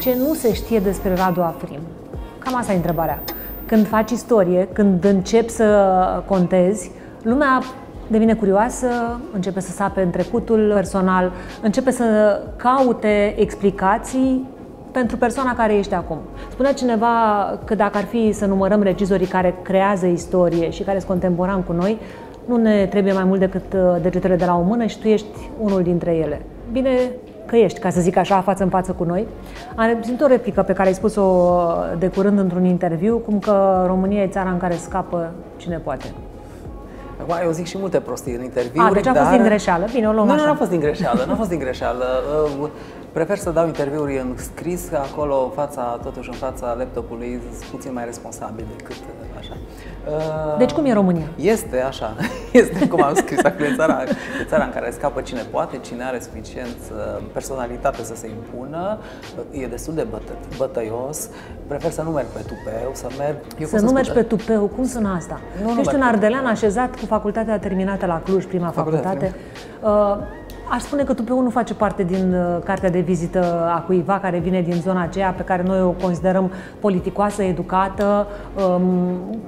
Ce nu se știe despre Radu Afrim? Cam asta e întrebarea. Când faci istorie, când începi să contezi, lumea devine curioasă, începe să sape în trecutul personal, începe să caute explicații pentru persoana care ești acum. Spunea cineva că dacă ar fi să numărăm regizorii care creează istorie și care sunt contemporani cu noi, nu ne trebuie mai mult decât uh, degetele de la o mână și tu ești unul dintre ele. Bine că ești, ca să zic așa, față în față cu noi. Am simt o replică pe care ai spus-o uh, de curând într-un interviu, cum că România e țara în care scapă cine poate. Acum, eu zic și multe prostii în interviuri, A, deci a dar... fost din greșeală, bine, o luăm Nu, așa. nu, nu a fost din greșeală, nu a fost din greșeală. Uh, Prefer să dau interviuri în scris, că acolo, fața, totuși în fața laptopului, sunt puțin mai responsabil decât uh, așa. Uh, Deci cum e România? Este așa, este cum am scris acolo, e țara, e țara în care scapă cine poate, cine are suficient uh, personalitate să se impună, e destul de bătă, bătăios, prefer să nu merg pe tupeu, să merg... Eu Să pot nu mergi spun- pe tupeu, cum sună asta? Nu, nu Tu ești merg un pe ardelean așezat cu facultatea terminată la Cluj, prima Facultatea facultate. Uh, aș spune că tupeu nu face parte din uh, cartea de vizită a cuiva care vine din zona aceea pe care noi o considerăm politicoasă, educată, um,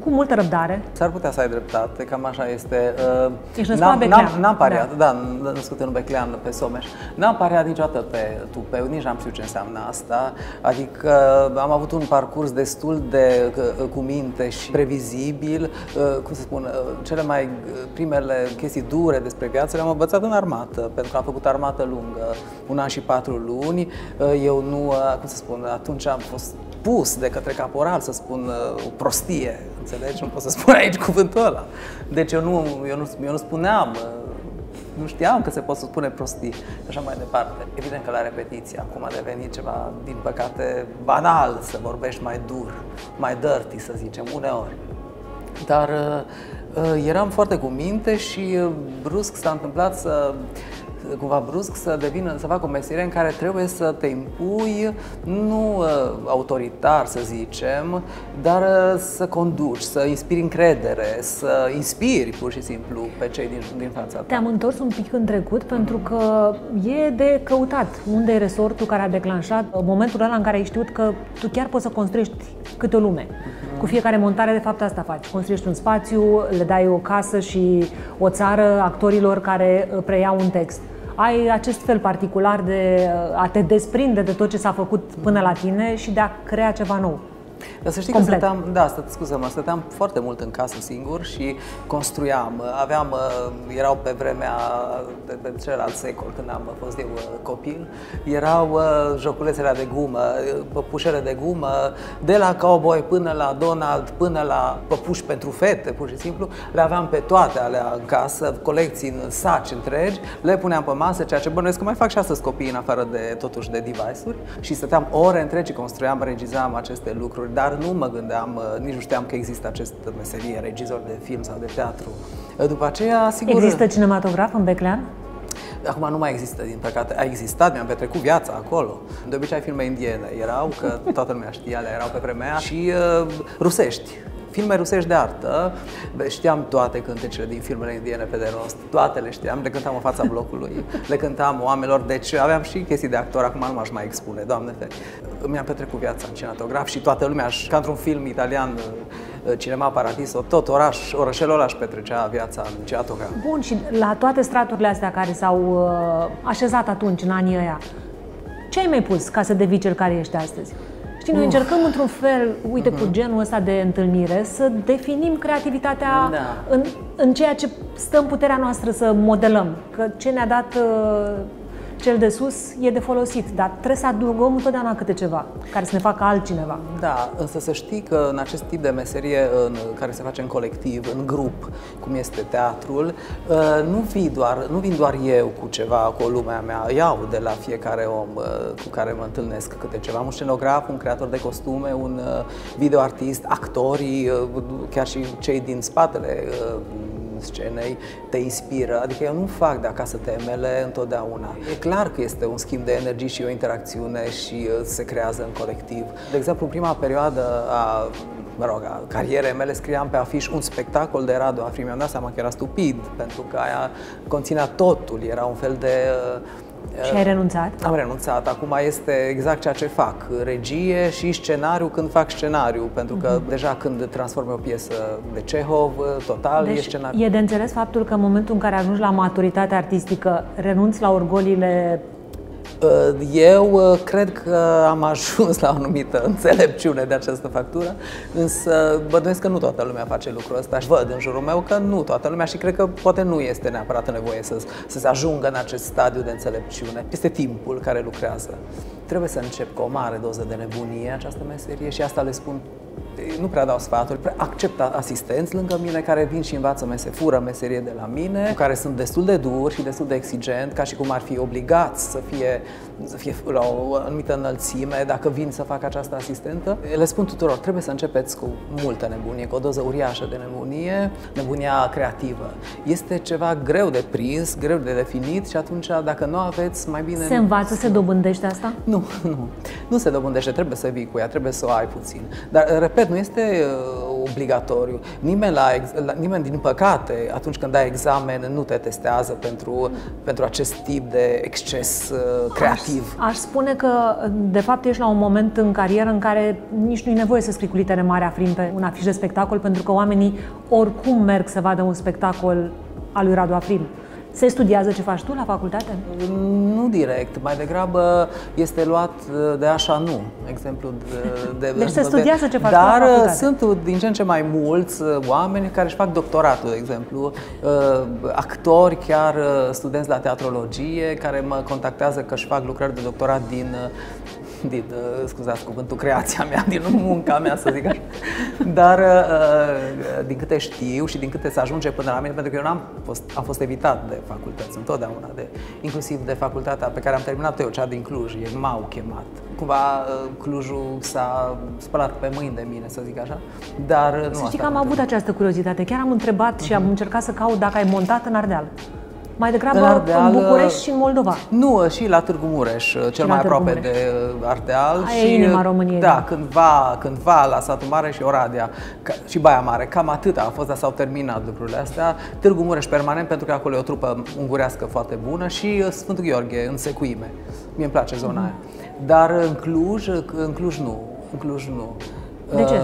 cu multă răbdare. S-ar putea să ai dreptate, cam așa este. Uh, Ești născut n-am, la Beclean. N-am, n-am pariat, da, da născut în Beclean, pe Someș. N-am pariat niciodată pe tupeu, nici n-am știut ce înseamnă asta. Adică am avut un parcurs destul de uh, cu minte și previzibil. Uh, cum să spun, uh, cele mai uh, primele chestii dure despre viață le-am învățat în armată, pentru că am făcut armată lungă, un an și patru luni. Uh, Eu nu, uh, cum să spun, atunci am fost pus de către caporal să spun uh, o prostie, înțelegi? Nu pot să spun aici cuvântul ăla. Deci eu nu, eu nu, eu nu spuneam, uh, nu știam că se pot să spune prostii și așa mai departe. Evident că la repetiție acum a devenit ceva, din păcate, banal să vorbești mai dur, mai dirty, să zicem, uneori. Dar uh, uh, eram foarte cu minte și uh, brusc s-a întâmplat să cumva brusc să devină, să fac o meserie în care trebuie să te impui, nu uh, autoritar să zicem, dar uh, să conduci, să inspiri încredere, să inspiri pur și simplu pe cei din, din fața ta. Te-am întors un pic în trecut pentru că e de căutat. Unde e resortul care a declanșat momentul ăla în care ai știut că tu chiar poți să construiești câte o lume. Cu fiecare montare, de fapt, asta faci. Construiești un spațiu, le dai o casă și o țară actorilor care uh, preiau un text. Ai acest fel particular de uh, a te desprinde de tot ce s-a făcut până la tine și de a crea ceva nou. Dar să știi Complet. că stăteam, da, stă, scuză-mă, stăteam foarte mult în casă singur și construiam. Aveam, uh, erau pe vremea de pe celălalt secol, când am fost eu uh, copil, erau uh, joculețele de gumă, uh, păpușele de gumă, de la cowboy până la Donald, până la păpuși pentru fete, pur și simplu, le aveam pe toate alea în casă, colecții în saci întregi, le puneam pe masă, ceea ce bănuiesc că mai fac și astăzi copiii în afară de, totuși, de device-uri și stăteam ore întregi și construiam, regizam aceste lucruri, dar nu mă gândeam, uh, nici nu știam că există această meserie, regizor de film sau de teatru. Uh, După aceea, sigur... Există cinematograf în Beclean? Acum nu mai există, din păcate. A existat, mi-am petrecut viața acolo. De obicei filme indiene erau, că toată lumea știa, le erau pe vremea aia, și uh, rusești. Filme rusești de artă, Bă, știam toate cântecele din filmele indiene pe de rost, toate le știam, le cântam în fața blocului, le cântam oamenilor, deci aveam și chestii de actor, acum nu m-aș mai expune, doamne feri. Mi-am petrecut viața în cinematograf și toată lumea, ca într-un film italian, uh, Cinema Paradiso, tot oraș, orășelul ăla își petrecea viața în cinematograf. Bun, și la toate straturile astea care s-au uh, așezat atunci, în anii ăia, ce ai mai pus ca să devii cel care ești astăzi? Știi, noi încercăm într-un fel, uite, cu genul ăsta de întâlnire, să definim creativitatea Da. în, în ceea ce stă în puterea noastră să modelăm. Că ce ne-a dat uh, cel de sus e de folosit, dar trebuie să adăugăm întotdeauna câte ceva care să ne facă altcineva. Da, însă să știi că în acest tip de meserie în care se face în colectiv, în grup, cum este teatrul, uh, nu, vii doar, nu vin doar eu cu ceva, cu o lumea mea, iau de la fiecare om uh, cu care mă întâlnesc câte ceva. Am un scenograf, un creator de costume, un uh, videoartist, actorii, uh, chiar și cei din spatele uh, scenei te inspiră, adică eu nu fac de acasă temele întotdeauna. E clar că este un schimb de energii și o interacțiune și uh, se creează în colectiv. De exemplu, în prima perioadă a mă rog, a carierei mele scriam pe afiș un spectacol de Radu Afri. Mi-am dat seama că era stupid, pentru că aia conținea totul, era un fel de uh, Și ai renunțat? Am renunțat. Acum este exact ceea ce fac. Regie și scenariu când fac scenariu. Pentru că uh-huh. deja când transform o piesă de Cehov, total deci e scenariu. e de înțeles faptul că în momentul în care ajungi la maturitatea artistică, renunți la orgolile Uh, eu uh, cred că am ajuns la o anumită înțelepciune de această factură, însă bănuiesc că nu toată lumea face lucrul ăsta și văd în jurul meu că nu toată lumea și cred că poate nu este neapărat nevoie să, să se ajungă în acest stadiu de înțelepciune. Este timpul care lucrează. Trebuie să încep cu o mare doză de nebunie această meserie și asta le spun nu prea dau sfaturi, accept asistenți lângă mine care vin și învață mese, fură meserie de la mine, cu care sunt destul de dur și destul de exigent, ca și cum ar fi obligați să fie, să fie la o anumită înălțime dacă vin să facă această asistentă. Le spun tuturor, trebuie să începeți cu multă nebunie, cu o doză uriașă de nebunie, nebunia creativă. Este ceva greu de prins, greu de definit și atunci dacă nu aveți, mai bine... Se învață, se dobândește asta? Nu, nu. Nu se dobândește, trebuie să vii cu ea, trebuie să o ai puțin. Dar, repet, nu este uh, obligatoriu. Nimeni, la, la, nimeni, din păcate, atunci când dai examen, nu te testează pentru, pentru acest tip de exces uh, creativ. Aș, aș spune că, de fapt, ești la un moment în carieră în care nici nu e nevoie să scrii cu litere mari afrim pe un afiș de spectacol, pentru că oamenii oricum merg să vadă un spectacol al lui Radu Afrim. Se studiază ce faci tu la facultate? Nu direct, mai degrabă este luat uh, de așa nu, exemplu de... de deci se studiază ce faci Dar tu la uh, facultate. sunt din ce în ce mai mulți uh, oameni care își fac doctoratul, de exemplu, actori, chiar studenți la teatrologie, care mă contactează că își fac lucrări de doctorat din din, uh, scuzați cuvântul, creația mea, din munca mea, să zic așa. Dar uh, din câte știu și din câte se ajunge până la mine, pentru că eu n-am fost, am fost evitat de facultăți întotdeauna, de, inclusiv de facultatea pe care am terminat eu, cea din Cluj, ei m-au chemat. Cumva uh, Clujul s-a spălat pe mâini de mine, să zic așa, dar nu Să știi că am avut această curiozitate, chiar am întrebat uh-huh. și am mhm. încercat să caut dacă ai montat în Ardeal. Mai degrabă în, Ardeal, în București și în Moldova. Nu, și la Târgu Mureș, cel mai aproape Mureș. de Ardeal. Aia și, e inima României. Da, da, cândva, cândva la Satul Mare și Oradea ca, și Baia Mare. Cam atât a fost, dar s-au terminat lucrurile astea. Târgu Mureș permanent, pentru că acolo e o trupă ungurească foarte bună și uh, Sfântul Gheorghe, în Secuime. Mie îmi place zona mm-hmm. aia. Dar în Cluj, în Cluj nu. În Cluj nu. De ce? Uh,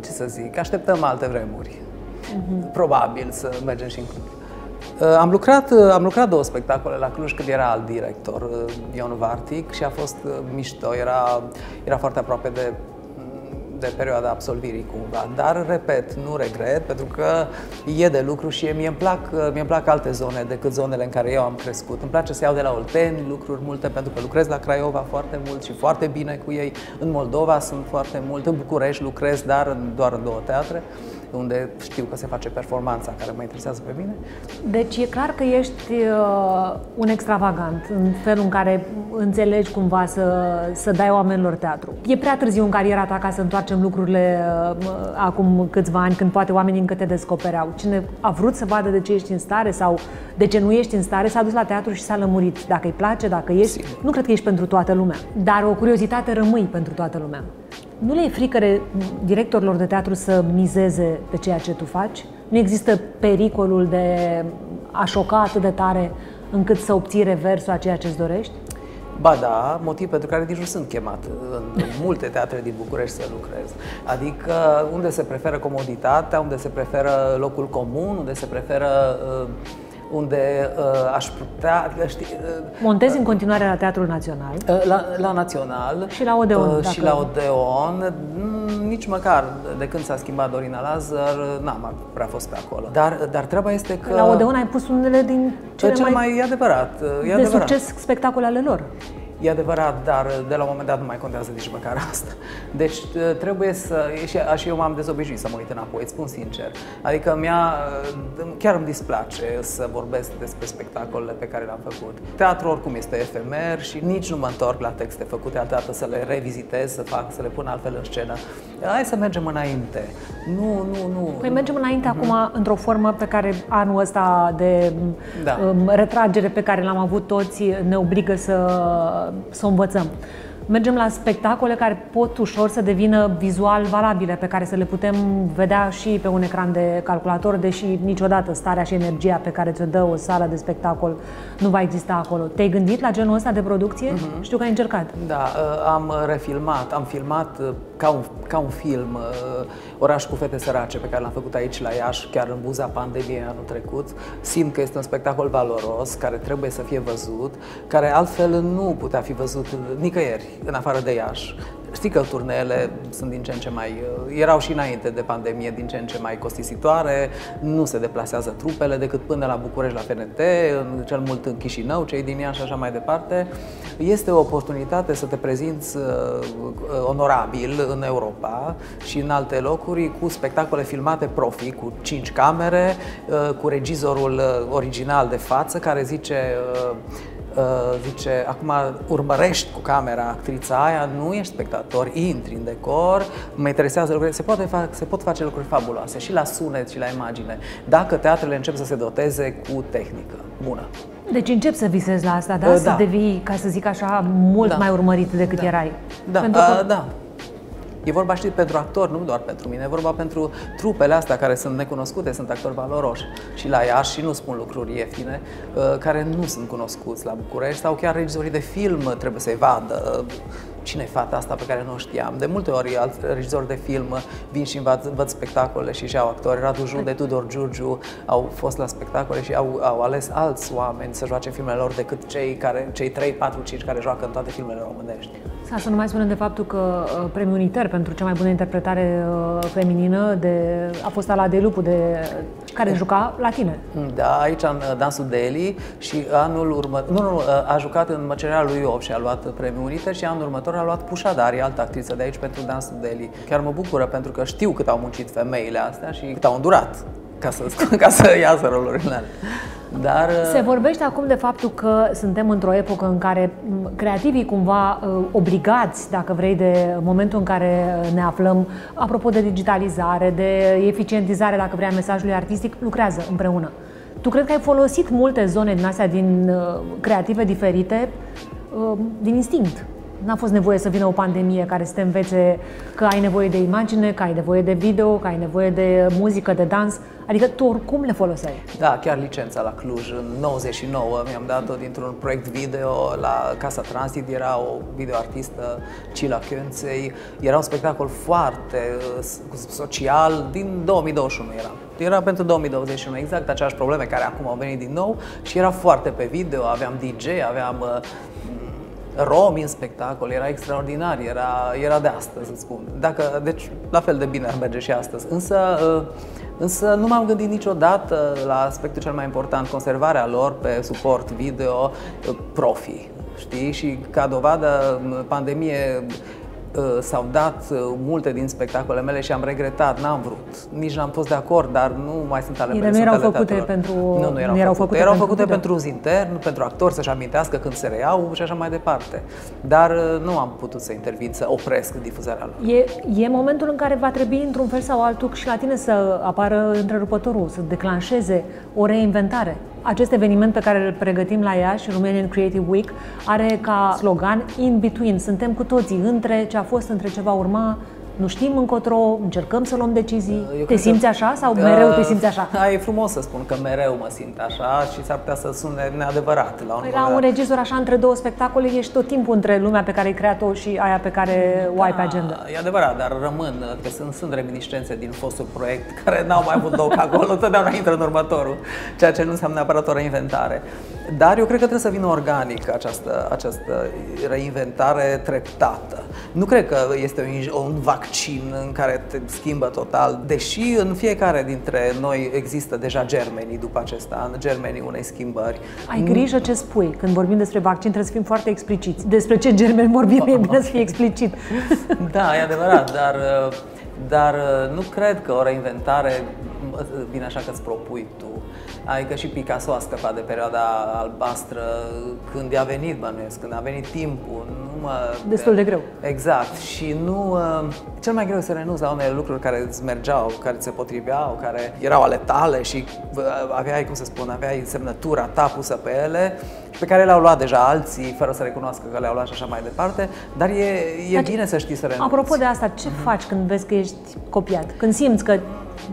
ce să zic, așteptăm alte vremuri. Mm-hmm. Probabil să mergem și în Cluj. Uh, am lucrat, uh, am lucrat două spectacole la Cluj când era alt director, uh, Ion Vartic, și a fost mișto, era, era foarte aproape de de perioada absolvirii cumva. Dar, repet, nu regret, pentru că e de lucru și mie îmi plac, mie îmi plac alte zone decât zonele în care eu am crescut. Îmi place să iau de la Olteni lucruri multe, pentru că lucrez la Craiova foarte mult și foarte bine cu ei. În Moldova sunt foarte mult, în București lucrez, dar doar în două teatre unde știu că se face performanța care mă interesează pe mine. Deci e clar că ești uh, un extravagant în felul în care înțelegi cumva să, să dai oamenilor teatru. E prea târziu în cariera ta ca să întoarcem lucrurile uh, acum câțiva ani, când poate oamenii încă te descopereau. Cine a vrut să vadă de ce ești în stare sau de ce nu ești în stare, s-a dus la teatru și s-a lămurit. Dacă îi place, dacă ești, Sigur. nu cred că ești pentru toată lumea, dar o curiozitate rămâi pentru toată lumea. Nu le e frică directorilor de teatru să mizeze pe ceea ce tu faci? Nu există pericolul de a șoca atât de tare încât să obții reversul a ceea ce îți dorești? Ba da, motiv pentru care nici nu sunt chemat în multe teatre din București să lucrez. Adică unde se preferă comoditatea, unde se preferă locul comun, unde se preferă uh, unde uh, aș putea... Adică, știi, uh, Montezi uh, în continuare la Teatrul Național? Uh, la, la Național. Și la Odeon. Uh, dacă... Și la Odeon. Mm, nici măcar de când s-a schimbat Dorina Lazar, n-am prea fost pe acolo. Dar, dar treaba este că... La Odeon ai pus unele din cele cel mai, mai e adevărat, e de adevărat. succes spectacole ale lor. E adevărat, dar de la un moment dat nu mai contează nici măcar asta. Deci ă, trebuie să... Și, și eu m-am dezobișnuit să mă uit înapoi, îți spun sincer. Adică mi-a, ă, chiar îmi displace să vorbesc despre spectacolele pe care le-am făcut. Teatru oricum este efemer și nici nu mă întorc la texte făcute altă dată să le revizitez, să fac, să le pun altfel în scenă. Hai să mergem înainte. Nu, nu, nu. Păi mergem înainte mm-hmm. acum într-o formă pe care anul ăsta de da. um, retragere pe care l-am avut toți ne obligă să să o învățăm. mergem la spectacole care pot ușor să devină vizual valabile, pe care să le putem vedea și pe un ecran de calculator, deși niciodată starea și energia pe care ți-o dă o sală de spectacol nu va exista acolo. Te-ai gândit la genul ăsta de producție? Uh-huh. Știu că ai încercat. Da, uh, am refilmat, am filmat uh, ca un, ca un film uh, Oraș cu fete sărace pe care l-am făcut aici la Iași, chiar în buza pandemiei anul trecut. Simt că este un spectacol valoros, care trebuie să fie văzut, care altfel nu putea fi văzut nicăieri, în afară de Iași. Știi că turneele sunt din ce în ce mai... Uh, erau și înainte de pandemie din ce în ce mai costisitoare, nu se deplasează trupele decât până la București, la FNT, cel mult în Chișinău, cei din ea și așa mai departe. Este o oportunitate să te prezinți uh, onorabil în Europa și în alte locuri cu spectacole filmate profi, cu cinci camere, uh, cu regizorul original de față care zice Uh, zice, acum urmărești cu camera actrița aia, nu ești spectator, intri în decor, mă interesează lucrurile, se, poate fa- se pot face lucruri fabuloase și la sunet și la imagine, dacă teatrele încep să se doteze cu tehnică bună. Deci încep să visezi la asta, da? Uh, da. Să devii, ca să zic așa, mult da. mai urmărit decât da. erai. Da, Pentru că... uh, da. E vorba, știi, pentru actori, nu doar pentru mine, e vorba pentru trupele astea care sunt necunoscute, sunt actori valoroși. Și la Iași și nu spun lucruri ieftine, uh, care nu sunt cunoscuți la București sau chiar regizorii de film trebuie să-i vadă cine e fata asta pe care nu o știam. De multe ori alți regizori de film vin și văd, văd spectacole și și-au actori. Radu Junde, Tudor Giurgiu au fost la spectacole și au, au ales alți oameni să joace filmele lor decât cei, care, cei 3, 4, 5 care joacă în toate filmele românești. Să nu mai spunem de faptul că uh, premiul uniter pentru cea mai bună interpretare uh, feminină de, a fost ala de Lupu, de, care juca la tine. Da, aici în uh, Dansul de Eli și anul următor, nu, nu, a jucat în Măcerea lui Iov și a luat premiul uniter și anul următor a luat Pușadari, altă actriță de aici pentru Dansul de Eli. Chiar mă bucură pentru că știu cât au muncit femeile astea și cât au îndurat ca să, ca să iasă rolurile alea. Dar... Uh, Se vorbește acum de faptul că suntem într-o epocă în care creativii cumva uh, obligați, dacă vrei, de momentul în care uh, ne aflăm, apropo de digitalizare, de eficientizare, dacă vrei, a mesajului artistic, lucrează împreună. Tu cred că ai folosit multe zone din astea din creative diferite din instinct. N-a fost nevoie să vină o pandemie care să te învețe că ai nevoie de imagine, că ai nevoie de video, că ai nevoie de muzică, de dans. Adică tu oricum le foloseai. Da, chiar licența la Cluj în 99 mi-am dat-o dintr-un proiect video la Casa Transit, era o videoartistă, Cila Chionței, era un spectacol foarte uh, social, din 2021 era. Era pentru 2021 exact aceeași probleme care acum au venit din nou și era foarte pe video, aveam DJ, aveam uh, romi în spectacol, era extraordinar, era, era de astăzi, îți spun. Dacă, deci, la fel de bine ar merge și astăzi. Însă, uh, însă nu m-am gândit niciodată la aspectul cel mai important, conservarea lor pe suport video uh, profi. Știi? Și ca dovadă, pandemie Uh, s-au dat uh, multe din spectacolele mele și am regretat, n-am vrut. Nici n-am fost de acord, dar nu mai sunt ale mele. nu erau făcute pentru... Nu, nu erau, nu erau făcute. făcute. Erau făcute pentru, pentru uz intern, pentru actori să-și amintească când se reiau și așa mai departe. Dar uh, nu am putut să intervin, să opresc difuzarea lor. E, e momentul în care va trebui, într-un fel sau altul, și la tine să apară întrerupătorul, să declanșeze o reinventare. Acest eveniment pe care îl pregătim la Iași, Romanian Creative Week, are ca slogan In Between. Suntem cu toții între ce a fost, între ce va urma, nu știm încotro, încercăm să luăm decizii. Eu te simți că, așa sau mereu te simți așa? Da, e frumos să spun că mereu mă simt așa și s-ar putea să sune neadevărat. La un, păi la un regizor așa între două spectacole ești tot timpul între lumea pe care ai creat-o și aia pe care da, o ai pe agenda. E adevărat, dar rămân, că sunt, sunt reminiscențe din fostul proiect care n-au mai avut loc acolo, totdeauna intră în următorul, ceea ce nu înseamnă neapărat o reinventare. Dar eu cred că trebuie să vină organic această, această reinventare treptată. Nu cred că este un vaccin în care te schimbă total, deși în fiecare dintre noi există deja germenii după acest an, germenii unei schimbări. Ai grijă ce spui. Când vorbim despre vaccin trebuie să fim foarte expliciți. Despre ce germeni vorbim e bine să fie explicit. Da, e adevărat, dar, dar nu cred că o reinventare vine așa că îți propui tu. Adică și Picasso a scăpat de perioada albastră când i-a venit, bănuiesc, când a venit timpul. Nu acum... Destul de greu. Exact. Și nu... Uh, cel mai greu este să renunți la unele lucruri care îți mergeau, care ți se potriveau, care erau ale tale și uh, aveai, cum să spun, aveai semnătura ta pusă pe ele pe care le-au luat deja alții, fără să recunoască că le-au luat și așa mai departe, dar e, e bine să știi să renunți. Apropo de asta, ce mm-hmm. faci când vezi că ești copiat? Când simți că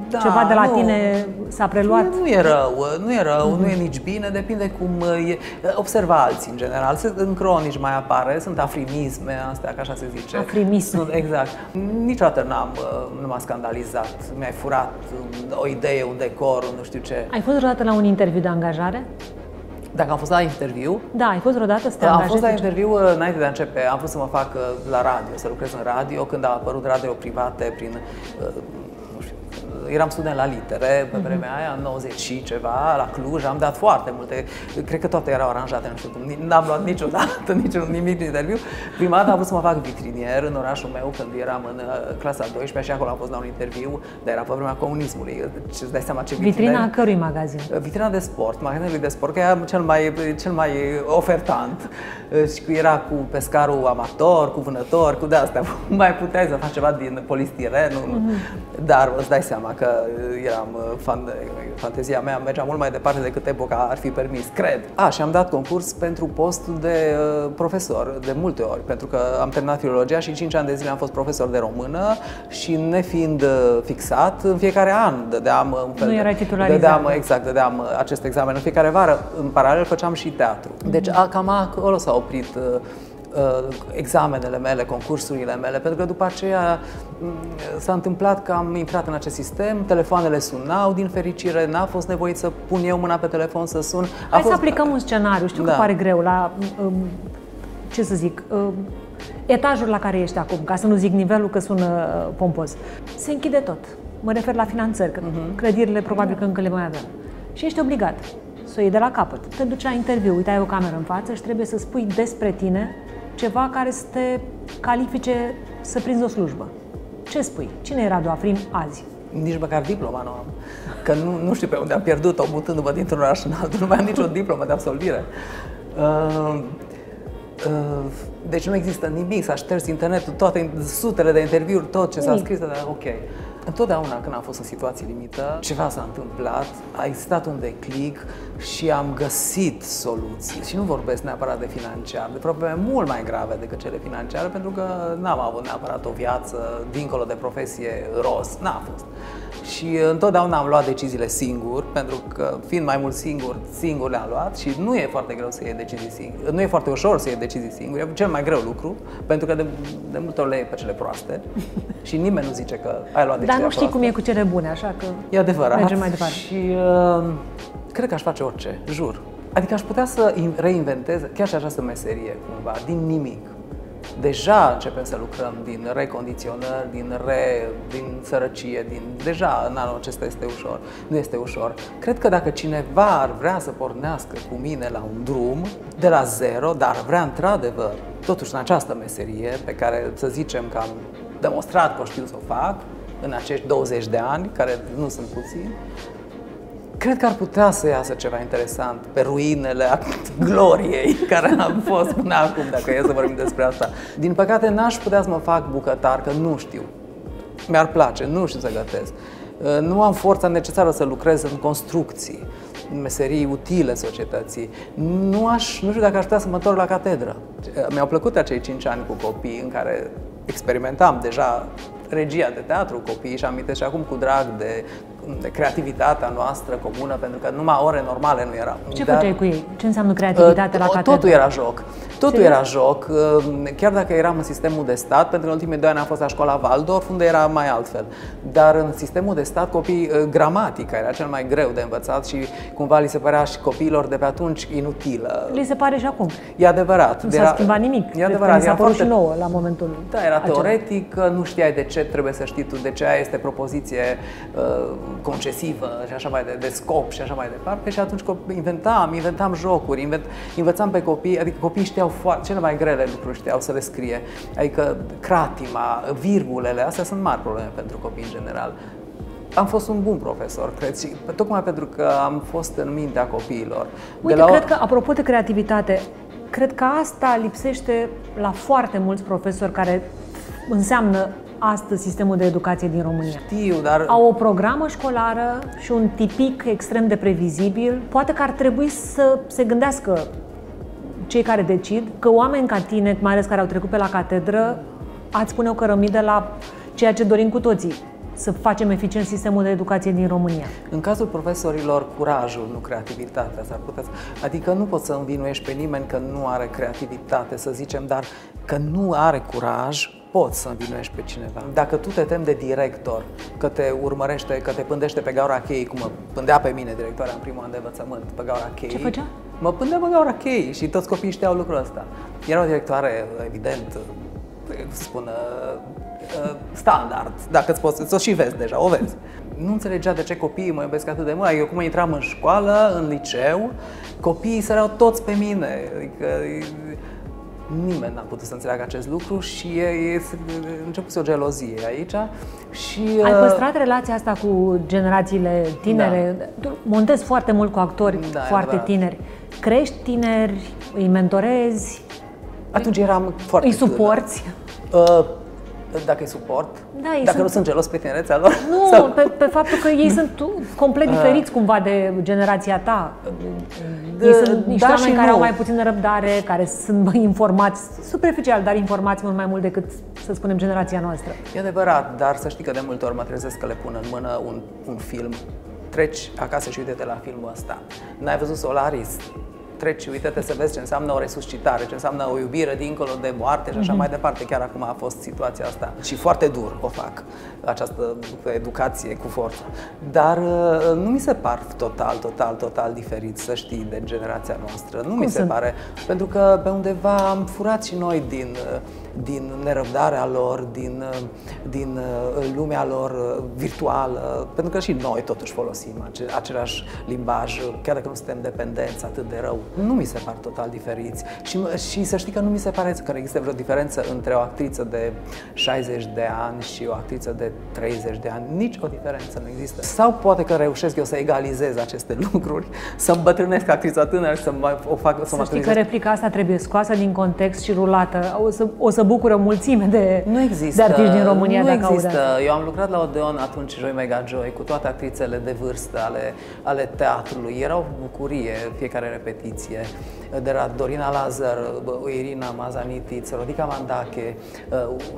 da, ceva de la nu, tine s-a preluat? Nu e rău, nu e rău, mm-hmm. nu e nici bine, depinde cum e. Observa alții în general. În cronici mai apare, sunt afrimisme, astea, ca așa se zice. Afrimisme. Exact. Niciodată n-am, nu m-a scandalizat. Mi-ai furat o idee, un decor, nu știu ce. Ai fost vreodată la un interviu de angajare? Dacă am fost la interviu? Da, ai fost vreodată să te Am fost la interviu uh, înainte de a începe. Am vrut să mă fac uh, la radio, să lucrez în radio, când a apărut radio private prin uh, eram student la litere pe mhm. vremea aia, în 90 și ceva, la Cluj, am dat foarte multe, cred că toate erau aranjate, nu știu cum, n-am luat niciodată niciun nimic din interviu. Prima dată am vrut să mă fac vitrinier în orașul meu când eram în uh, clasa 12 și acolo am fost la un interviu, dar era pe vremea comunismului. Ce îți dai seama ce vitrina vitrine... cărui magazin? Uh, vitrina de sport, magazinului de sport, că era cel mai, cel mai ofertant. Uh, și era cu pescarul amator, cu vânător, cu de-astea. Mai puteai să faci ceva din polistiren, mm-hmm. dar îți dai seama că eram uh, fan de, fantezia mea mergea mult mai departe decât epoca ar fi permis, cred. A, și am dat concurs pentru postul de uh, profesor de multe ori, pentru că am terminat filologia și 5 ani de zile am fost profesor de română și nefiind uh, fixat, în fiecare an dădeam uh, un fel nu era titularizat. Dădeam, exact, dădeam acest examen în fiecare vară. În paralel făceam și teatru. Deci a, cam acolo s-a oprit uh, Uh, examenele mele, concursurile mele, pentru că după aceea mm, s-a întâmplat că am intrat în acest sistem, telefoanele sunau, din fericire n-a fost nevoit să pun eu mâna pe telefon să sun. A Hai fost... să aplicăm un scenariu, știu da. că pare greu la, um, ce să zic, um, etajul la care ești acum, ca să nu zic nivelul că sună uh, pompos. Se închide tot. Mă refer la finanțări, că uh-huh. clădirile probabil că încă le mai avem. Și ești obligat să o iei de la capăt. Te duci la interviu, uite, ai o cameră în față și trebuie să spui despre tine ceva care să te califice să prinzi o slujbă. Ce spui? Cine era Radu Afrim azi? Nici măcar diploma nu am. Că nu, nu știu pe unde am pierdut-o mutându-mă dintr-un oraș în altul. Nu mai am nicio diplomă de absolvire. Uh, uh, deci nu există nimic, s-a șters internetul, toate sutele de interviuri, tot ce s-a scris, dar ok. Întotdeauna când am fost în situații limită, ceva s-a întâmplat, a existat un declic și am găsit soluții. Și nu vorbesc neapărat de financiar, de probleme mult mai grave decât cele financiare, pentru că n-am avut neapărat o viață dincolo de profesie roz, n-a fost. Și întotdeauna am luat deciziile singur, pentru că fiind mai mult singur, singur le-am luat și nu e foarte greu să iei decizii singur. Nu e foarte ușor să iei decizii singur, e cel mai greu lucru, pentru că de, de multe ori le iei pe cele proaste și nimeni nu zice că ai luat decizia Dar nu știi proastă. cum e cu cele bune, așa că e adevărat. mergem mai departe. Și uh, cred că aș face orice, jur. Adică aș putea să reinventez chiar și această meserie, cumva, din nimic deja începem să lucrăm din recondiționări, din, re, din sărăcie, din, deja în anul acesta este ușor, nu este ușor. Cred că dacă cineva ar vrea să pornească cu mine la un drum de la zero, dar vrea într-adevăr, totuși în această meserie pe care să zicem că am demonstrat că o știu să o fac în acești 20 de ani, care nu sunt puțini, Cred că ar putea să iasă ceva interesant pe ruinele gloriei care am fost până acum, dacă e să vorbim despre asta. Din păcate, n-aș putea să mă fac bucătar, că nu știu. Mi-ar place, nu știu să gătesc. Uh, nu am forța necesară să lucrez în construcții, în meserii utile societății. Nu, aș, nu știu dacă aș putea să mă întorc la catedră. Uh, mi-au plăcut acei cinci ani cu copii în care experimentam deja regia de teatru copiii și amintesc și acum cu drag de de creativitatea noastră comună, pentru că numai ore normale nu erau. Ce Dar, făceai cu ei? Ce înseamnă creativitate la catedră? Totul era joc. Totul Serios? era joc, uh, chiar dacă eram în sistemul de stat, pentru că în ultimii doi ani am fost la școala Waldorf, unde era mai altfel. Dar în sistemul de stat, copii, uh, gramatica era cel mai greu de învățat și cumva li se părea și copiilor de pe atunci inutilă. Li se pare și acum. E adevărat. Nu s-a schimbat nimic. E adevărat. S-a părut și nouă la momentul Da, era acela. teoretic, nu știai de ce trebuie să știi tu, de ce aia este propoziție uh, concesivă și așa mai de, de scop și așa mai departe și atunci inventam, inventam jocuri, invent, învățam pe copii, adică copiii știau foarte, cele mai grele lucruri știau să le scrie, adică cratima, virgulele, astea sunt mari probleme pentru copii în general. Am fost un bun profesor, cred, și tocmai pentru că am fost în mintea copiilor. Uite, de la cred o... că, apropo de creativitate, cred că asta lipsește la foarte mulți profesori care înseamnă astăzi sistemul de educație din România. Știu, dar... Au o programă școlară și un tipic extrem de previzibil. Poate că ar trebui să se gândească cei care decid că oameni ca tine, mai ales care au trecut pe la catedră, ați pune o cărămidă la ceea ce dorim cu toții să facem eficient sistemul de educație din România. În cazul profesorilor, curajul, nu creativitatea s-ar putea Adică nu poți să învinuiești pe nimeni că nu are creativitate, să zicem, dar că nu are curaj, poți să învinuiești pe cineva. Dacă tu te temi de director, că te urmărește, că te pândește pe gaura cheii, cum mă pândea pe mine directoarea în primul an de învățământ, pe gaura cheii. Ce făcea? Mă pândea pe gaura cheii și toți copiii știau lucrul ăsta. Era o directoare, evident, spun, uh, standard, dacă îți poți, o și vezi deja, o vezi. Nu înțelegea de ce copiii mă iubesc atât de mult. Eu cum intram în școală, în liceu, copiii săreau toți pe mine. Adică nimeni n-a putut să înțeleagă acest lucru și e, e început o gelozie aici. Și, Ai uh, păstrat relația asta cu generațiile tinere? Da. Montezi foarte mult cu actori da, foarte tineri. Crești tineri, îi mentorezi? Atunci eram foarte Îi suporți? Uh, dacă îi suport, da, dacă sunt... nu sunt gelos pe tinerețea lor. Nu, sau... pe, pe faptul că ei sunt complet diferiți cumva de generația ta. De, ei sunt niște da oameni care nu. au mai puțină răbdare, care sunt mai informați, superficial, dar informați mult mai mult decât, să spunem, generația noastră. E adevărat, dar să știi că de multe ori mă trezesc că le pun în mână un, un film treci acasă și uite-te la filmul ăsta. N-ai văzut Solaris? Treci, uite-te să vezi ce înseamnă o resuscitare, ce înseamnă o iubire dincolo de moarte și așa mm-hmm. mai departe. Chiar acum a fost situația asta și foarte dur o fac, această educație cu forță. Dar uh, nu mi se par total, total, total diferit, să știi, de generația noastră. Nu Cum mi se sunt? pare, pentru că pe undeva am furat și noi din uh, din nerăbdarea lor, din, din uh, lumea lor uh, virtuală, pentru că și noi totuși folosim același limbaj, chiar dacă nu suntem dependenți atât de rău. Nu mi se par total diferiți și, și să știi că nu mi se pare că există vreo diferență între o actriță de 60 de ani și o actriță de 30 de ani. Nici o diferență nu există. Sau poate că reușesc eu să egalizez aceste lucruri, să îmbătrânesc actrița tânără și să mă, o fac să, să mă știi că replica asta trebuie scoasă din context și rulată. O să, o să bucură mulțime de, nu există, de artiști din România. Nu există. Eu am lucrat la Odeon atunci, Joy Mega Joy, cu toate actrițele de vârstă ale, ale teatrului. Era o bucurie fiecare repetiție. De la Dorina Lazar, Irina Mazaniti, Rodica Mandache,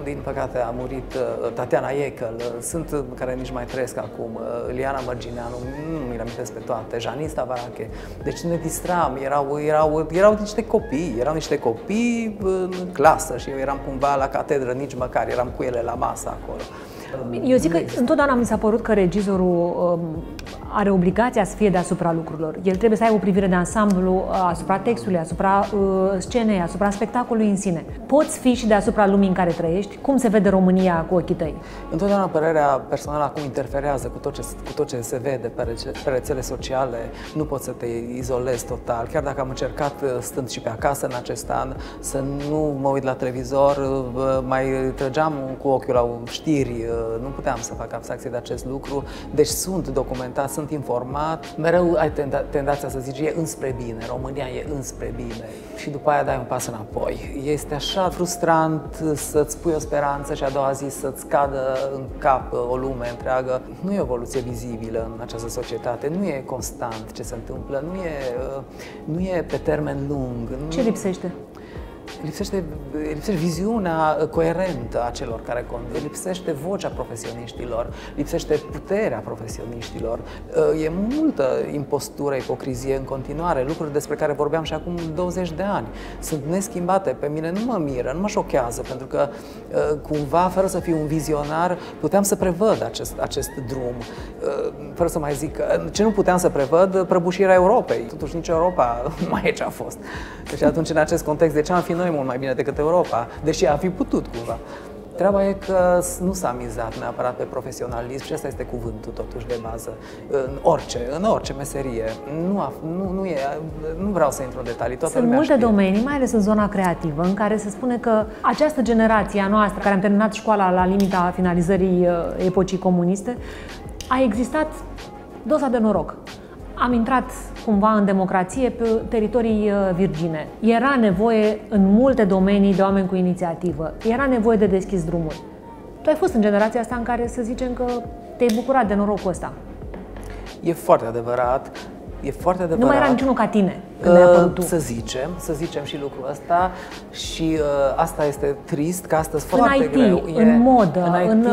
din păcate a murit Tatiana Iekel, sunt care nici mai trăiesc acum, Liana Mărgineanu, nu mi-l amintesc pe toate, Janis Tavarache. Deci ne distram, erau, erau, erau niște copii, erau niște copii în clasă și eu eram cumva la catedră, nici măcar, eram cu ele la masă acolo. Eu zic că întotdeauna mi s-a părut că regizorul um, are obligația să fie deasupra lucrurilor. El trebuie să aibă o privire de ansamblu uh, asupra textului, asupra uh, scenei, asupra spectacolului în sine. Poți fi și deasupra lumii în care trăiești? Cum se vede România cu ochii tăi? Întotdeauna părerea personală acum interferează cu tot ce, cu tot ce se vede pe, rece, pe rețele sociale. Nu poți să te izolezi total. Chiar dacă am încercat, uh, stând și pe acasă în acest an, să nu mă uit la televizor, uh, mai trăgeam cu ochiul la știri, nu puteam să fac abstracție de acest lucru. Deci sunt documentat, sunt informat. Mereu ai tendația să zici, e înspre bine, România e înspre bine. Și după aia dai un pas înapoi. Este așa frustrant să-ți pui o speranță și a doua zi să-ți cadă în cap o lume întreagă. Nu e o evoluție vizibilă în această societate, nu e constant ce se întâmplă, nu e, nu e pe termen lung. Ce lipsește? Lipsește, lipsește viziunea coerentă a celor care conduc, lipsește vocea profesioniștilor, lipsește puterea profesioniștilor. E multă impostură, ipocrizie în continuare, lucruri despre care vorbeam și acum 20 de ani. Sunt neschimbate. Pe mine nu mă miră, nu mă șochează, pentru că cumva, fără să fiu un vizionar, puteam să prevăd acest, acest drum. Fără să mai zic, ce nu puteam să prevăd, prăbușirea Europei. Totuși nici Europa nu mai e ce a fost. Deci atunci, în acest context, de ce am fi noi mult mai bine decât Europa, deși a fi putut cumva. Treaba e că nu s-a mizat neapărat pe profesionalism și asta este cuvântul totuși de bază în orice, în orice meserie. Nu, a, nu, nu, e, nu vreau să intru în detalii, toată Sunt multe știe. domenii, mai ales în zona creativă, în care se spune că această generație a noastră, care am terminat școala la limita finalizării uh, epocii comuniste, a existat doza de noroc am intrat cumva în democrație pe teritorii uh, virgine. Era nevoie în multe domenii de oameni cu inițiativă. Era nevoie de deschis drumuri. Tu ai fost în generația asta în care să zicem că te-ai bucurat de norocul ăsta. E foarte adevărat. E foarte adevărat. Nu mai era niciunul ca tine când uh, ai apărut tu. Să zicem, să zicem și lucrul ăsta și uh, asta este trist, că astăzi în foarte IT, greu. în modă, în, IT, în,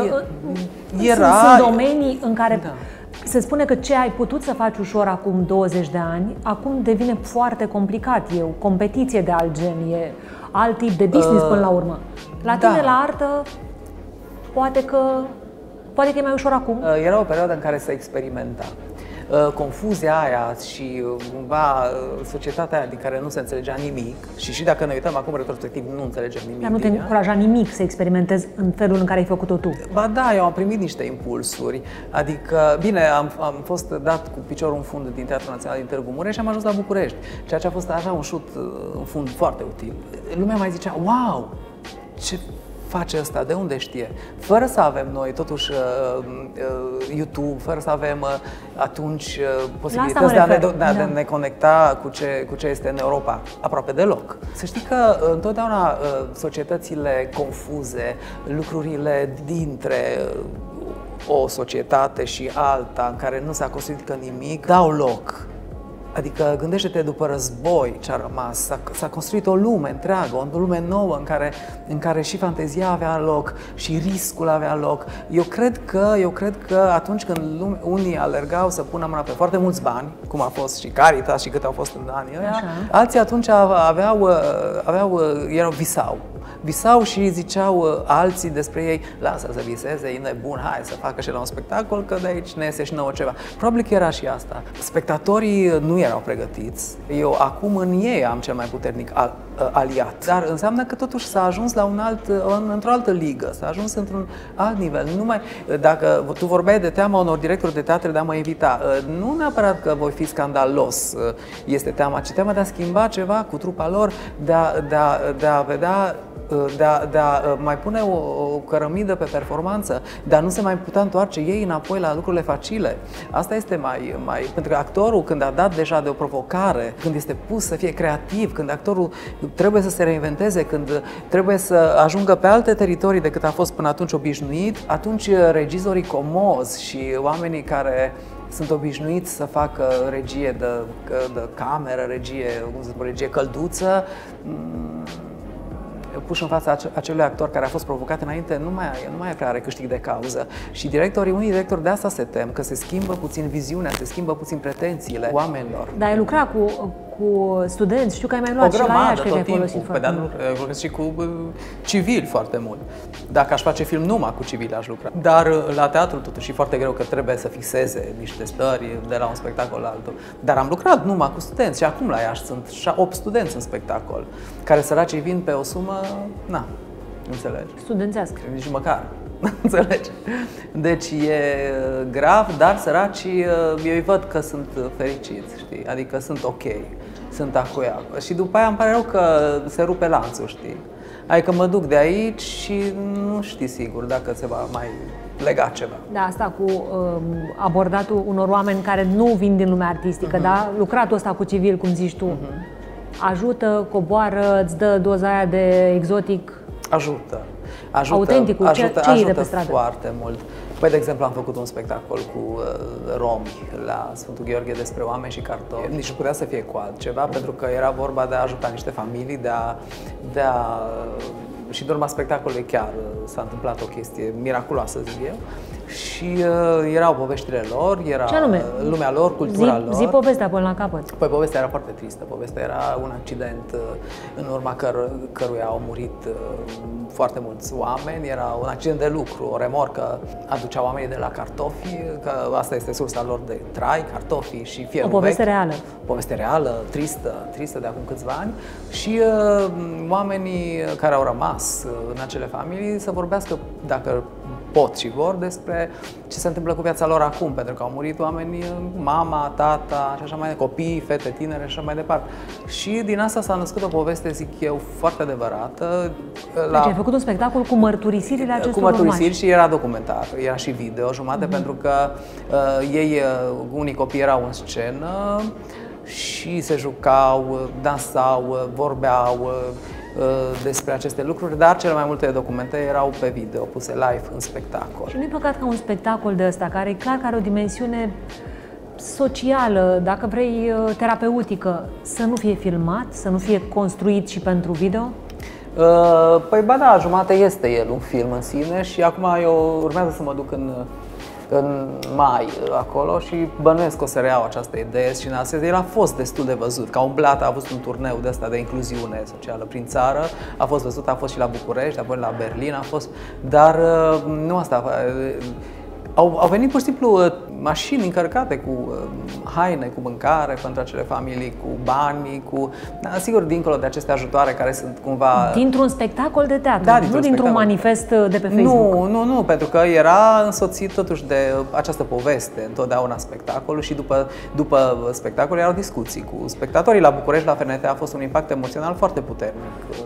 în era, sunt, sunt domenii în care da. Se spune că ce ai putut să faci ușor acum 20 de ani, acum devine foarte complicat. E o competiție de alt gen, e alt tip de business uh, până la urmă. La tine, da. la artă, poate că, poate că e mai ușor acum. Uh, era o perioadă în care se experimenta. Uh, confuzia aia și uh, cumva uh, societatea aia din care nu se înțelegea nimic și și dacă ne uităm acum retrospectiv nu înțelegem nimic. Dar nu te încuraja nimic să experimentezi în felul în care ai făcut-o tu. Ba da, eu am primit niște impulsuri. Adică, bine, am, am fost dat cu piciorul în fund din Teatrul Național din Târgu Mureș și am ajuns la București, ceea ce a fost așa un șut în fund foarte util. Lumea mai zicea, wow, ce face asta? De unde știe? Fără să avem noi, totuși, uh, uh, YouTube, fără să avem uh, atunci uh, posibilități de a, ne, de, a da. ne conecta cu ce, cu ce este în Europa, aproape deloc. Să știi că uh, întotdeauna uh, societățile confuze, lucrurile dintre uh, o societate și alta în care nu s-a construit că nimic, dau loc Adică gândește-te după război ce a rămas, s-a, s-a construit o lume întreagă, o lume nouă în care, în care și fantezia avea loc și riscul avea loc. Eu cred că, eu cred că atunci când lume, unii alergau să pună mâna pe foarte mulți bani, cum a fost și Caritas și cât au fost în anii ăia, alții atunci aveau, aveau, erau visau visau și ziceau uh, alții despre ei, lasă să viseze, e nebun, hai să facă și la un spectacol, că de aici ne iese și nouă ceva. Probabil că era și asta. Spectatorii uh, nu erau pregătiți. Eu acum în ei am cel mai puternic al, uh, aliat. Dar înseamnă că totuși s-a ajuns la un alt, în, într-o altă ligă, s-a ajuns într-un alt nivel. Nu mai, dacă tu vorbeai de teama unor directori de teatre de a mă evita, nu neapărat că voi fi scandalos este teama, ci teama de a schimba ceva cu trupa lor, de a, de a, de a vedea de a, de a uh, mai pune o, o cărămidă pe performanță, de a nu se mai putea întoarce ei înapoi la lucrurile facile. Asta este mai, mai... Pentru că actorul, când a dat deja de o provocare, când este pus să fie creativ, când actorul trebuie să se reinventeze, când trebuie să ajungă pe alte teritorii decât a fost până atunci obișnuit, atunci regizorii comozi și oamenii care sunt obișnuiți să facă regie de, de cameră, regie, regie călduță, puși în fața acelui actor care a fost provocat înainte, nu mai, nu mai prea are câștig de cauză. Și directorii, unii directori de asta se tem, că se schimbă puțin viziunea, se schimbă puțin pretențiile oamenilor. Dar ai lucrat cu cu studenți, știu că ai mai luat o grămadă, și la Iași, tot timpul. folosit păi, foarte mult. Lucrez și cu civili foarte mult. Dacă aș face film numai cu civili aș lucra. Dar uh, la teatru totuși e foarte greu că trebuie să fixeze niște stări de la un spectacol la altul. Dar am lucrat numai cu studenți și acum la Iași sunt 8 studenți în spectacol, care săracii vin pe o sumă, na, înțelegi? Studențească. Nici măcar. Înțelegi? Deci e grav, dar săracii, eu îi văd că sunt fericiți, știi? Adică sunt ok, sunt acuia. Și după aia îmi pare rău că se rupe lanțul, știi? Adică mă duc de aici și nu știi sigur dacă se va mai lega ceva. Da, asta cu um, abordatul unor oameni care nu vin din lumea artistică, uh-huh. da? Lucratul ăsta cu civil, cum zici tu, uh-huh. ajută, coboară, îți dă doza aia de exotic? Ajută ajută, autenticul, ajută, ce, ce ajută e de pe stradă? foarte mult. Păi, de exemplu, am făcut un spectacol cu uh, romi la Sfântul Gheorghe despre oameni și cartofi. Nici nu putea să fie cu altceva, pentru că era vorba de a ajuta niște familii, de a, de a și în urma spectacolului chiar uh, s-a întâmplat o chestie miraculoasă, zic eu. Și uh, erau poveștile lor, era Ce anume? lumea lor, cultura zi, lor. Zi povestea până la capăt. Păi povestea era foarte tristă. Povestea era un accident uh, în urma căr- căruia au murit uh, foarte mulți oameni. Era un accident de lucru, o remorcă aducea oamenii de la cartofi, că asta este sursa lor de trai, cartofi și fierul O poveste vechi. reală. O poveste reală, tristă, tristă de acum câțiva ani. Și uh, oamenii care au rămas uh, în acele familii să vorbească dacă pot și vor despre ce se întâmplă cu viața lor acum, pentru că au murit oameni, mama, tata și așa mai departe, copii, fete, tinere și așa mai departe. Și din asta s-a născut o poveste, zic eu, foarte adevărată. La... Deci ai făcut un spectacol cu mărturisirile acestor Cu mărturisiri și era documentar, era și video jumate, mm-hmm. pentru că uh, ei, uh, unii copii erau în scenă și se jucau, dansau, vorbeau, Uh, despre aceste lucruri, dar cele mai multe documente erau pe video, puse live în spectacol. Și nu-i păcat ca un spectacol de ăsta, care e clar că are o dimensiune socială, dacă vrei, uh, terapeutică, să nu fie filmat, să nu fie construit și pentru video? Uh, păi ba da, jumate este el un film în sine și acum eu urmează să mă duc în în mai acolo și bănuiesc că o să reau această idee și în El a fost destul de văzut, ca umblat, a avut un turneu de asta de incluziune socială prin țară, a fost văzut, a fost și la București, apoi la Berlin, a fost, dar uh, nu asta, au, au venit pur și simplu uh, mașini încărcate cu uh, haine, cu mâncare pentru acele familii, cu bani, cu... Da, sigur, dincolo de aceste ajutoare care sunt cumva... Dintr-un spectacol de teatru, da, nu dintr-un manifest uh, de pe Facebook. Nu, nu, nu, pentru că era însoțit totuși de această poveste, întotdeauna spectacolul și după, după spectacol erau discuții cu spectatorii. La București, la FNT, a fost un impact emoțional foarte puternic,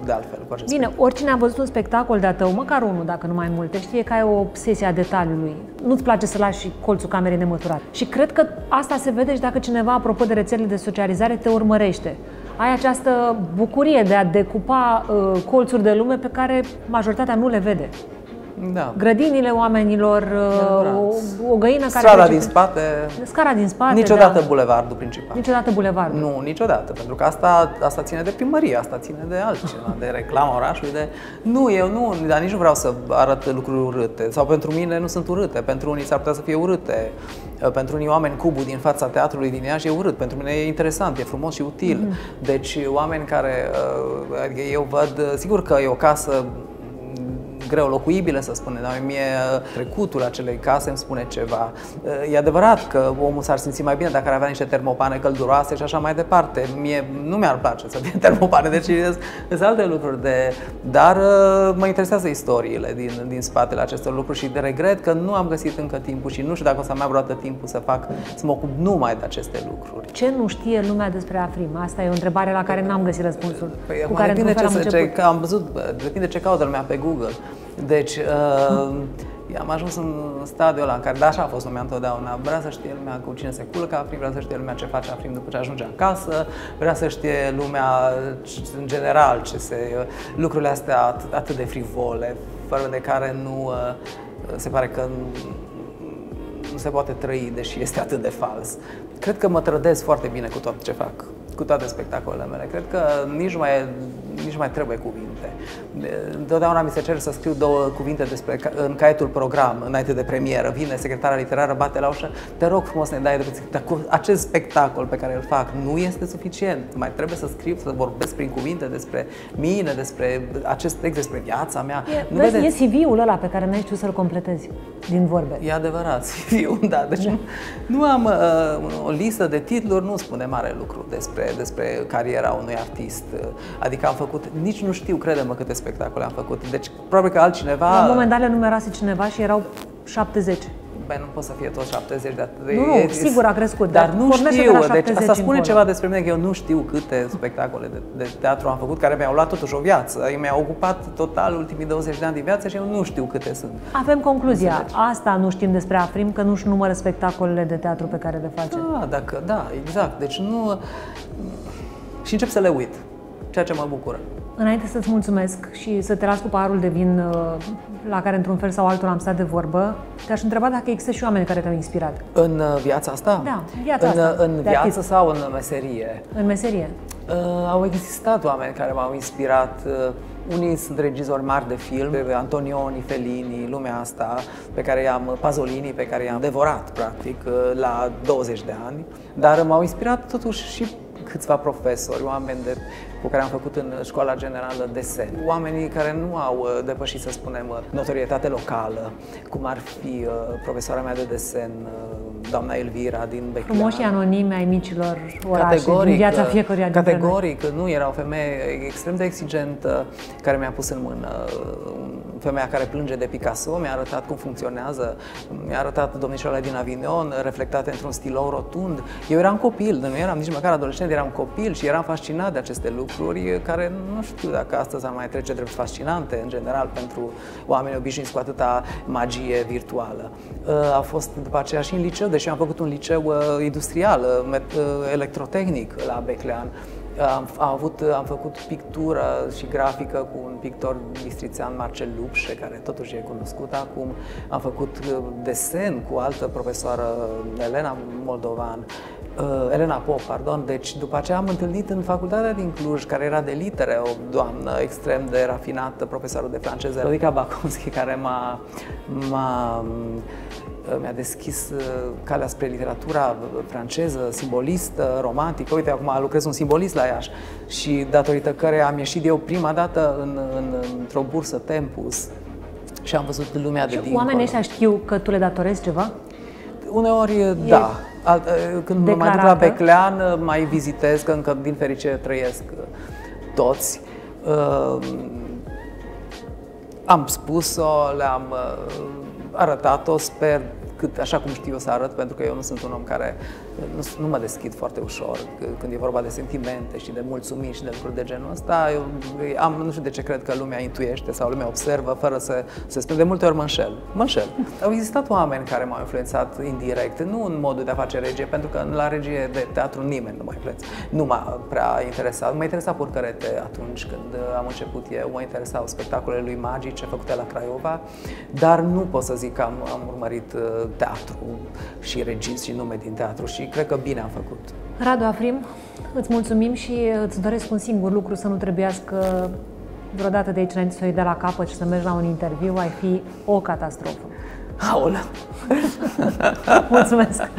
de altfel, cu acest Bine, spectacol. oricine a văzut un spectacol de-a tău, măcar unul, dacă nu mai multe, știe că ai o obsesie a detaliului. Nu-ți place să lași colțul camerei nemăturat. Și cred că asta se vede și dacă cineva, apropo de rețelele de socializare, te urmărește. Ai această bucurie de a decupa uh, colțuri de lume pe care majoritatea nu le vede. Da. Grădinile oamenilor, o, o găină care... Scara din spate. Scara din spate, Niciodată da. bulevardul principal. Niciodată bulevardul. Nu, niciodată, pentru că asta, asta ține de primărie, asta ține de altceva, de reclama orașului, de... Nu, eu nu, dar nici nu vreau să arăt lucruri urâte. Sau pentru mine nu sunt urâte, pentru unii s-ar putea să fie urâte. Pentru unii oameni cubul din fața teatrului din Iași e urât, pentru mine e interesant, e frumos și util. Mm-hmm. Deci oameni care, adică eu văd, sigur că e o casă greu locuibile, să spunem, dar mie uh, trecutul acelei case îmi spune ceva. Uh, e adevărat că omul s-ar simți mai bine dacă ar avea niște termopane călduroase și așa mai departe. Mie nu mi-ar place să fie termopane, deci sunt alte lucruri de... Dar uh, mă interesează istoriile din, din spatele acestor lucruri și de regret că nu am găsit încă timpul și nu știu dacă o să mai vreodată timpul să fac, să mă ocup numai de aceste lucruri. Ce nu știe lumea despre Afrim? Asta e o întrebare la care n-am găsit răspunsul. Păi, cu care depinde ce, ce, am văzut, depinde ce caută lumea pe Google. Deci, uh, am ajuns în stadiul ăla în care, da, așa a fost lumea întotdeauna, vrea să știe lumea cu cine se culcă Afrim, vrea să știe lumea ce face Afrim după ce ajunge acasă, vrea să știe lumea în general ce se, lucrurile astea atât, atât de frivole, fără de care nu uh, se pare că nu se poate trăi, deși este atât de fals. Cred că mă trădez foarte bine cu tot ce fac cu toate spectacolele mele. Cred că nici nu mai, nici mai trebuie cuvinte. Întotdeauna mi se cer să scriu două cuvinte despre, în caietul program, înainte de premieră. Vine secretara literară, bate la ușă, te rog frumos ne dai de dar cu acest spectacol pe care îl fac nu este suficient. Mai trebuie să scriu, să vorbesc prin cuvinte despre mine, despre acest text, despre viața mea. E, nu vezi, vedeți? e CV-ul ăla pe care n-ai știut să-l completezi din vorbe. E adevărat, CV-ul, da. Deci da. Nu, nu am uh, o listă de titluri, nu spune mare lucru despre despre cariera unui artist. Adică am făcut, nici nu știu, credem câte spectacole am făcut. Deci probabil că altcineva... La un moment dat le numerase cineva și erau 70. Băi, nu pot să fie tot 70 de atât. Nu, nu, e, sigur a crescut, dar, dar nu știu. De deci asta spune ceva despre mine, că eu nu știu câte spectacole de, de teatru am făcut, care mi-au luat totuși o viață. Mi-au ocupat total ultimii 20 de ani din viață și eu nu știu câte sunt. Avem concluzia. Asta nu știm despre Afrim, că nu-și numără spectacolele de teatru pe care le face. Da, dacă, da, exact. Deci nu... Și încep să le uit, ceea ce mă bucură. Înainte să-ți mulțumesc și să te las cu paharul de vin uh, la care într-un fel sau altul am stat de vorbă, te-aș întreba dacă există și oameni care te-au inspirat. În uh, viața asta? Da, viața în, asta. În viață artist. sau în meserie? În meserie. Uh, au existat oameni care m-au inspirat. Uh, unii sunt regizori mari de film, Antonioni, Fellini, lumea asta, pe care i-am, Pazolini, pe care i-am devorat, practic, uh, la 20 de ani. Dar m-au inspirat totuși și câțiva profesori, oameni de cu care am făcut în școala generală desen. Oamenii care nu au uh, depășit, să spunem, uh, notorietate locală, cum ar fi profesoara mea de desen, doamna Elvira din Beclean. Frumoși anonime ai micilor orașe, categoric, din viața fiecăruia Categoric, nu, era o femeie extrem de exigentă care mi-a pus în mână femeia care plânge de Picasso, mi-a arătat cum funcționează, mi-a arătat domnișoarele din Avignon, reflectate într-un stilou rotund. Eu eram copil, nu eram nici măcar adolescent, eram copil și eram fascinat de aceste lucruri care nu știu dacă astăzi ar mai trece drept fascinante, în general, pentru oameni obișnuiți cu atâta magie virtuală. Uh, a fost după aceea și în liceu, deși am făcut un liceu uh, industrial, uh, electrotehnic la Beclean. Am, am, avut, am făcut pictură și grafică cu un pictor bistrițean, Marcel Lupșe, care totuși e cunoscut acum. Am făcut uh, desen cu altă profesoară, Elena Moldovan, uh, Elena Pop, pardon. Deci după aceea am întâlnit în facultatea din Cluj, care era de litere, o doamnă extrem de rafinată, profesorul de franceză, Rodica Baconski, care m-a, m-a mi-a deschis uh, calea spre literatura franceză, simbolistă, romantică. Uite, acum lucrez un simbolist la Iași și datorită care am ieșit eu prima dată în, în, într-o bursă Tempus și am văzut lumea de dincolo. Oamenii ăștia știu că tu le datorezi ceva? Uneori, e da. Alt, uh, când mă mai duc la Beclean, uh, mai vizitez, că încă din fericire trăiesc toți. Uh, am spus-o, le-am uh, arătat-o, sper cât, așa cum știu eu să arăt, pentru că eu nu sunt un om care nu, nu mă deschid foarte ușor când e vorba de sentimente și de mulțumiri și de lucruri de genul ăsta. Eu am, nu știu de ce cred că lumea intuiește sau lumea observă fără să se spune. De multe ori mă înșel. Mă înșel. Au existat oameni care m-au influențat indirect, nu în modul de a face regie, pentru că la regie de teatru nimeni nu m-a influențat. Nu m-a prea interesat. Mă interesa purcărete atunci când am început eu, mă interesau spectacolele lui magice făcute la Craiova, dar nu pot să zic că am, am urmărit uh, teatru și regis și nume din teatru și cred că bine am făcut. Radu Afrim, îți mulțumim și îți doresc un singur lucru, să nu trebuiască vreodată de aici înainte să o iei de la capăt și să mergi la un interviu, ai fi o catastrofă. Aolea! Mulțumesc!